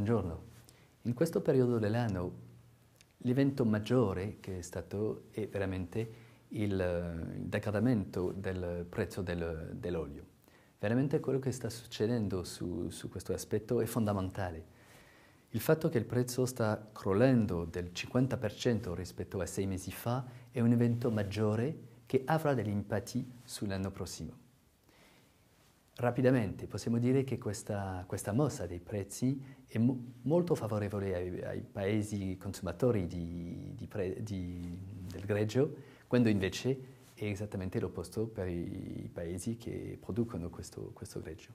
Buongiorno. In questo periodo dell'anno l'evento maggiore che è stato è veramente il, il degradamento del prezzo del, dell'olio. Veramente quello che sta succedendo su, su questo aspetto è fondamentale. Il fatto che il prezzo sta crollando del 50% rispetto a sei mesi fa è un evento maggiore che avrà degli impatti sull'anno prossimo. Rapidamente possiamo dire che questa, questa mossa dei prezzi è mo molto favorevole ai, ai, paesi consumatori di, di pre, di, del greggio, quando invece è esattamente l'opposto per i, paesi che producono questo, questo, greggio.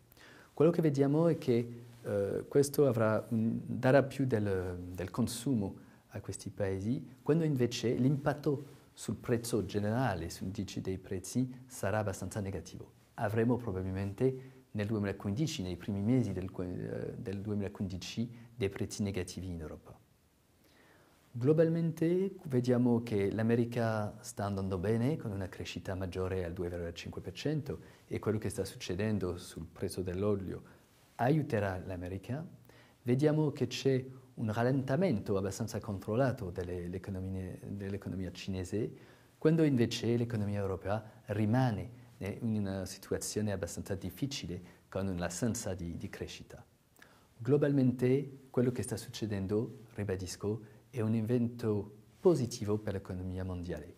Quello che vediamo è che uh, questo un, darà più del, del consumo a questi paesi, quando invece l'impatto sul prezzo generale, sull'indice dei prezzi, sarà abbastanza negativo avremo probabilmente nel 2015, nei primi mesi del, eh, del 2015, dei prezzi negativi in Europa. Globalmente vediamo che l'America sta andando bene con una crescita maggiore al 2,5% e quello che sta succedendo sul prezzo dell'olio aiuterà l'America. Vediamo che c'è un rallentamento abbastanza controllato dell'economia cinese, quando invece l'economia europea rimane in una situazione abbastanza difficile con un'assenza di, di crescita. Globalmente quello che sta succedendo, ribadisco, è un evento positivo per l'economia mondiale.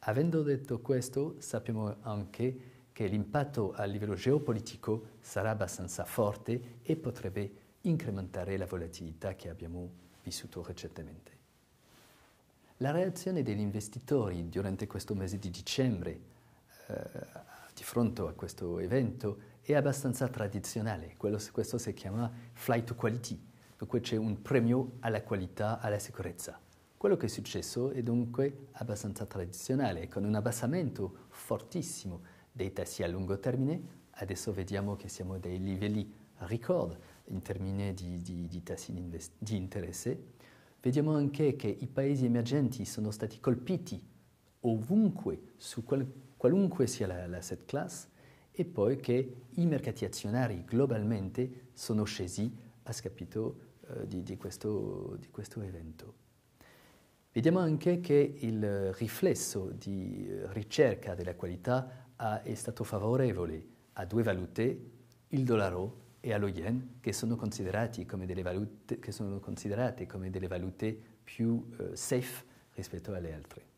Avendo detto questo, sappiamo anche che l'impatto a livello geopolitico sarà abbastanza forte e potrebbe incrementare la volatilità che abbiamo vissuto recentemente. La reazione degli investitori durante questo mese di dicembre eh, di fronte a questo evento è abbastanza tradizionale. Quello, questo si chiama flight to quality, dunque c'è un premio alla qualità, alla sicurezza. Quello che è successo è dunque abbastanza tradizionale, con un abbassamento fortissimo dei tassi a lungo termine. Adesso vediamo che siamo a dei livelli record in termini di, di, di tassi di interesse. Vediamo anche che i paesi emergenti sono stati colpiti ovunque su quel qualunque sia l'asset class, e poi che i mercati azionari globalmente sono scesi a scapito uh, di, di, questo, di, questo, evento. Vediamo anche che il riflesso di ricerca della qualità ha, è stato favorevole a due valute, il dollaro e allo yen, che sono, valute, che sono considerate come delle valute più uh, safe rispetto alle altre.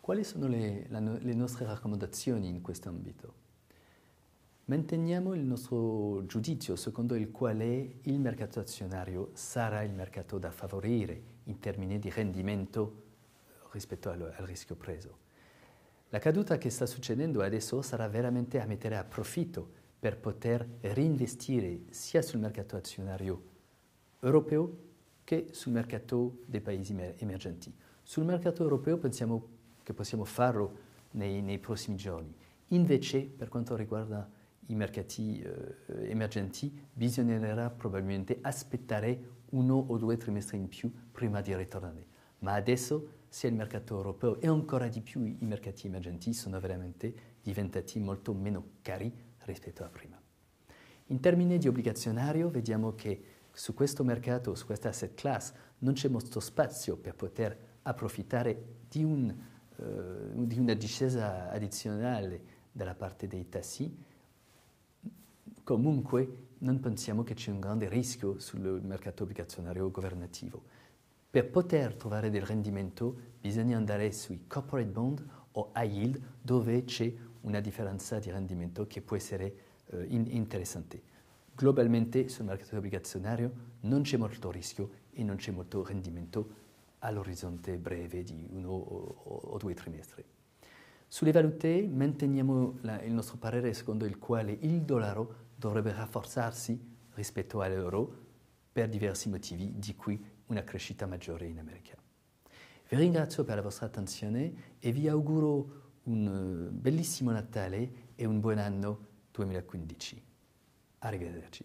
Quali sono le, la, le nostre raccomandazioni in questo ambito? Manteniamo il nostro giudizio secondo il quale il mercato azionario sarà il mercato da favorire in termini di rendimento rispetto al, al rischio preso. La caduta che sta succedendo adesso sarà veramente a mettere a profitto per poter reinvestire sia sul mercato azionario europeo che sul mercato dei paesi emergenti. Sul mercato europeo pensiamo che possiamo farlo nei, nei prossimi giorni. Invece, per quanto riguarda i mercati eh, emergenti, bisognerà probabilmente aspettare uno o due trimestri in più prima di ritornare. Ma adesso sia il mercato europeo e ancora di più i mercati emergenti sono veramente diventati molto meno cari rispetto a prima. In termini di obbligazionario vediamo che su questo mercato, su questa asset class, non c'è molto spazio per poter approfittare di un di una discesa addizionale dalla parte dei tassi, comunque non pensiamo che c'è un grande rischio sul mercato obbligazionario governativo. Per poter trovare del rendimento bisogna andare sui corporate bond o high yield dove c'è una differenza di rendimento che può essere eh, in interessante. Globalmente sul mercato obbligazionario non c'è molto rischio e non c'è molto rendimento all'orizzonte breve di uno o, due trimestri. Sulle valute manteniamo la, il nostro parere secondo il quale il dollaro dovrebbe rafforzarsi rispetto all'euro per diversi motivi, di cui una crescita maggiore in America. Vi ringrazio per la vostra attenzione e vi auguro un eh, bellissimo Natale e un buon anno 2015. Arrivederci.